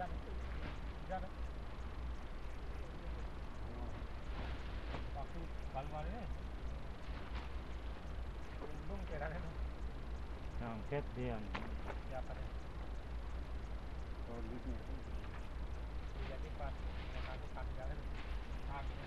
Got it. Got it. काल मारे लुंग के रहे ना हाँ खेत दिया क्या करें और लिख में ये जाके पास निकाल के पानी डाले आग में